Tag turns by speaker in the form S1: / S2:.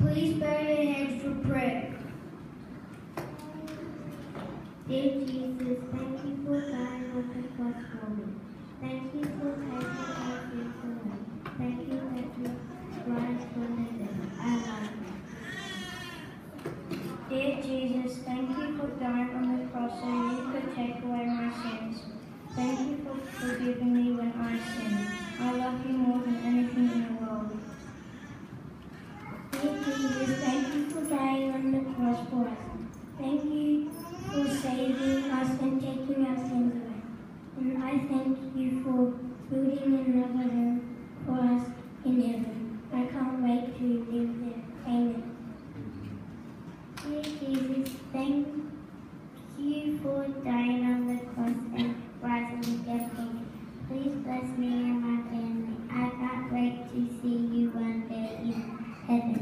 S1: Please bow your heads for prayer.
S2: Dear Jesus, thank you for dying on the cross for me. Thank you for taking my sins away. Thank you that you rise from the dead. I love you.
S1: Dear Jesus, thank you for dying on the cross so you could take away my sins. Thank you for forgiving me when I sin. I love you more than anything in the world.
S2: Dear Jesus, thank you for dying on the cross for us. Thank you for saving us and taking our sins away. And I thank you for building another home for us in heaven. I can't wait to live there. Amen. Dear Jesus, thank you for dying on the cross and rising again for me. Please bless me and my family. I can't wait to see you one day in heaven.